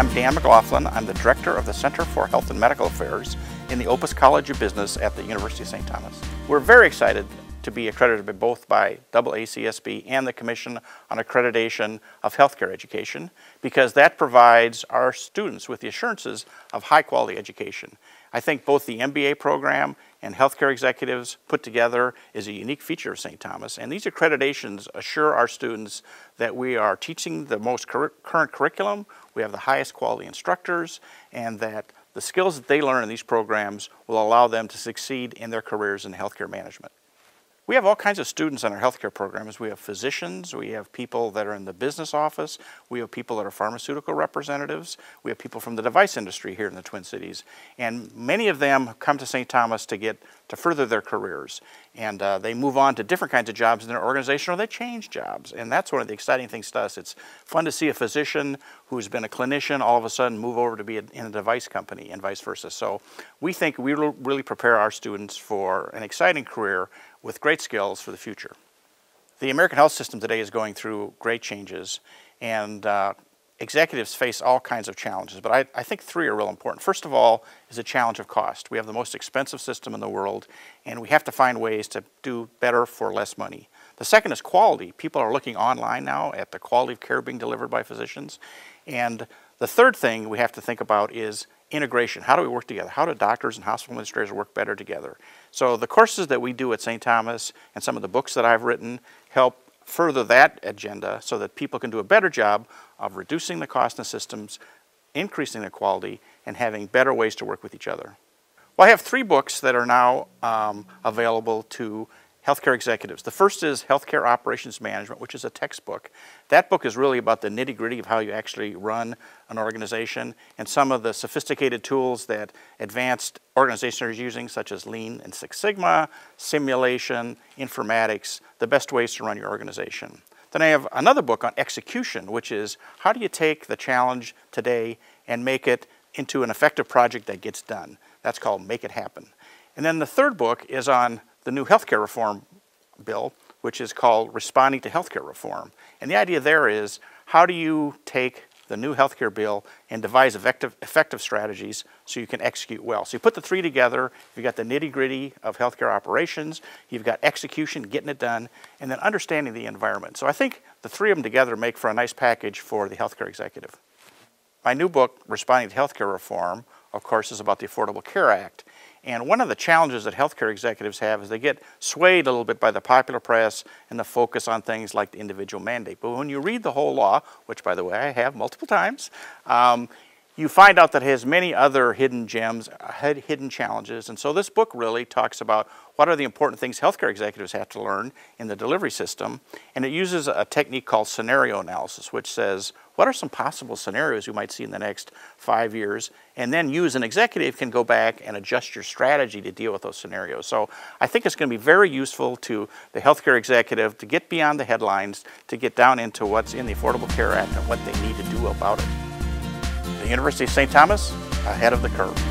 I'm Dan McLaughlin. I'm the Director of the Center for Health and Medical Affairs in the Opus College of Business at the University of St. Thomas. We're very excited to be accredited both by AACSB and the Commission on Accreditation of Healthcare Education because that provides our students with the assurances of high quality education. I think both the MBA program and healthcare executives put together is a unique feature of St. Thomas. And these accreditations assure our students that we are teaching the most cur current curriculum, we have the highest quality instructors, and that the skills that they learn in these programs will allow them to succeed in their careers in healthcare management. We have all kinds of students in our healthcare programs. We have physicians, we have people that are in the business office, we have people that are pharmaceutical representatives, we have people from the device industry here in the Twin Cities. And many of them come to St. Thomas to get to further their careers. And uh, they move on to different kinds of jobs in their organization or they change jobs. And that's one of the exciting things to us. It's fun to see a physician who's been a clinician all of a sudden move over to be in a device company and vice versa. So we think we will really prepare our students for an exciting career with great skills for the future. The American health system today is going through great changes and uh, executives face all kinds of challenges, but I, I, think three are real important. First of all is a challenge of cost. We have the most expensive system in the world and we have to find ways to do better for less money. The second is quality. People are looking online now at the quality of care being delivered by physicians. And the third thing we have to think about is integration. How do we work together? How do doctors and hospital administrators work better together? So the courses that we do at St. Thomas and some of the books that I've written help further that agenda so that people can do a better job of reducing the cost in the systems, increasing the quality, and having better ways to work with each other. Well, I have three books that are now um, available to healthcare executives. The first is Healthcare Operations Management, which is a textbook. That book is really about the nitty gritty of how you actually run an organization and some of the sophisticated tools that advanced organizations are using, such as Lean and Six Sigma, simulation, informatics, the best ways to run your organization. Then I have another book on execution, which is how do you take the challenge today and make it into an effective project that gets done. That's called Make It Happen. And then the third book is on the new healthcare reform bill, which is called Responding to Healthcare Reform. And the idea there is how do you take the new healthcare bill and devise effective, effective strategies so you can execute well. So you put the three together, you've got the nitty gritty of healthcare operations, you've got execution, getting it done, and then understanding the environment. So I think the three of them together make for a nice package for the healthcare executive. My new book, Responding to Healthcare Reform, of course, is about the Affordable Care Act. And one of the challenges that healthcare executives have is they get swayed a little bit by the popular press and the focus on things like the individual mandate. But when you read the whole law, which by the way I have multiple times, um, you find out that it has many other hidden gems, hidden challenges. And so this book really talks about what are the important things healthcare executives have to learn in the delivery system. And it uses a technique called scenario analysis, which says, what are some possible scenarios you might see in the next five years? And then you as an executive can go back and adjust your strategy to deal with those scenarios. So I think it's going to be very useful to the healthcare executive to get beyond the headlines, to get down into what's in the Affordable Care Act and what they need to do about it. The University of St. Thomas, ahead of the curve.